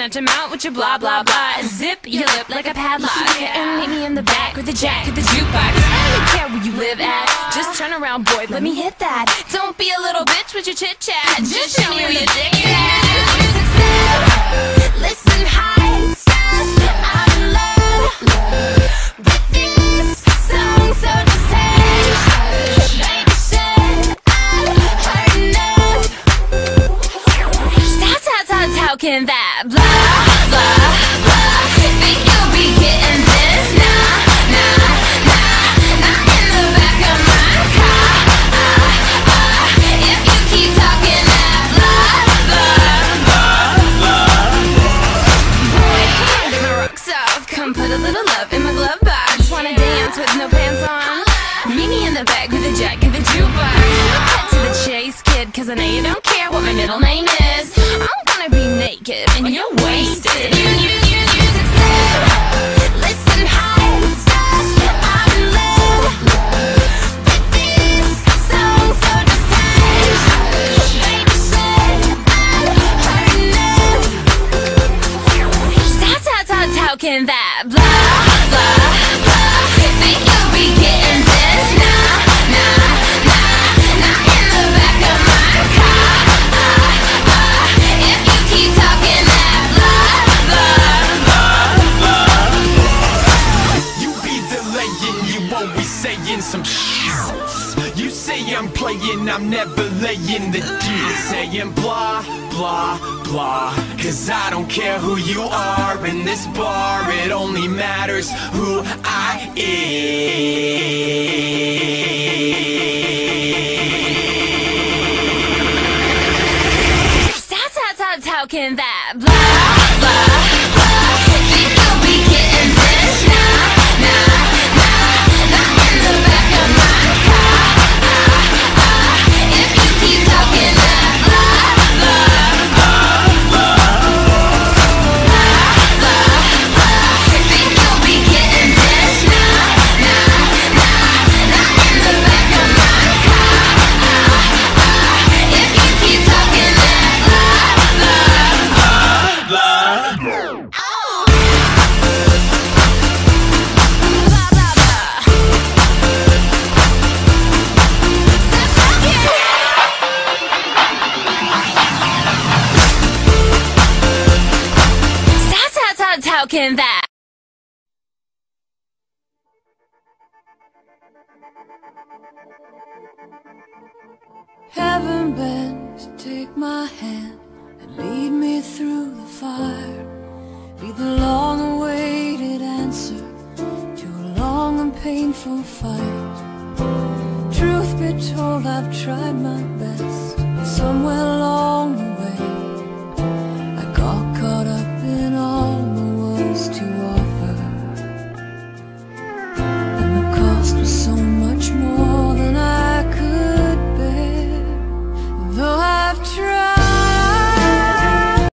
at your mouth with your blah blah blah. Zip your lip like a padlock. And meet me in the back with the jack of the jukebox. I don't care where you live at. Just turn around, boy, let me hit that. Don't be a little bitch with your chit chat. Just show me where your dick is. Listen, high I'm love with this song, so just hush. Baby, said Come put a little love in my glove box. Wanna dance with no pants on? Meet me in the back with a jack of the jukebox. Cut to the chase, kid Cause I know you don't care what my middle name is. I'm gonna be naked and you're wasted how that blah, blah, blah Think you'll be getting this? Nah, nah, nah Not in the back of my car ah, ah. If you keep talking that blah, blah, blah, You be delaying, you always saying some shit. You say I'm playing, I'm never laying the deal. Saying blah, blah, blah. Cause I don't care who you are in this bar, it only matters who I am. How, can that blah, can that? Heaven bends, take my hand and lead me through the fire. Be the long awaited answer to a long and painful fight. Truth be told, I've tried my best. Somewhere